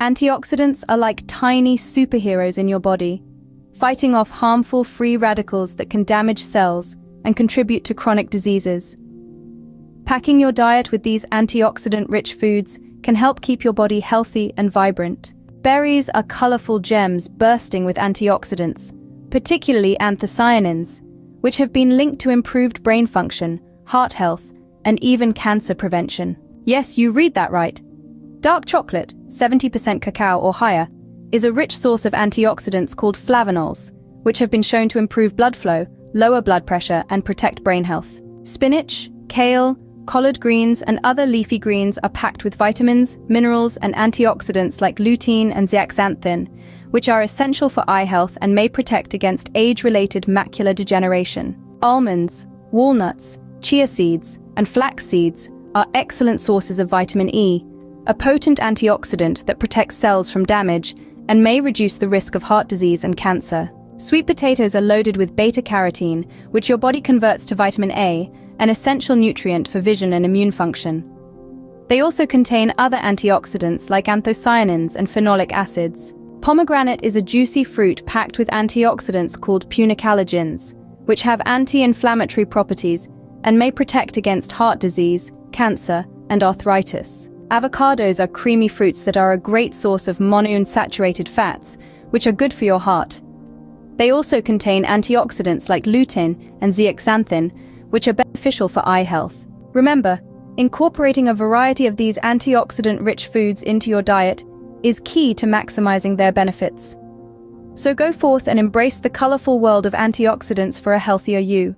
Antioxidants are like tiny superheroes in your body, fighting off harmful free radicals that can damage cells and contribute to chronic diseases. Packing your diet with these antioxidant-rich foods can help keep your body healthy and vibrant. Berries are colorful gems bursting with antioxidants, particularly anthocyanins, which have been linked to improved brain function, heart health, and even cancer prevention. Yes, you read that right. Dark chocolate, 70% cacao or higher, is a rich source of antioxidants called flavonols, which have been shown to improve blood flow, lower blood pressure, and protect brain health. Spinach, kale, collard greens, and other leafy greens are packed with vitamins, minerals, and antioxidants like lutein and zeaxanthin, which are essential for eye health and may protect against age-related macular degeneration. Almonds, walnuts, chia seeds, and flax seeds are excellent sources of vitamin E, a potent antioxidant that protects cells from damage and may reduce the risk of heart disease and cancer. Sweet potatoes are loaded with beta-carotene, which your body converts to vitamin A an essential nutrient for vision and immune function. They also contain other antioxidants like anthocyanins and phenolic acids. Pomegranate is a juicy fruit packed with antioxidants called punicalagins, which have anti-inflammatory properties and may protect against heart disease, cancer, and arthritis. Avocados are creamy fruits that are a great source of monounsaturated fats, which are good for your heart. They also contain antioxidants like lutein and zeaxanthin, which are beneficial for eye health. Remember, incorporating a variety of these antioxidant-rich foods into your diet is key to maximizing their benefits. So go forth and embrace the colorful world of antioxidants for a healthier you.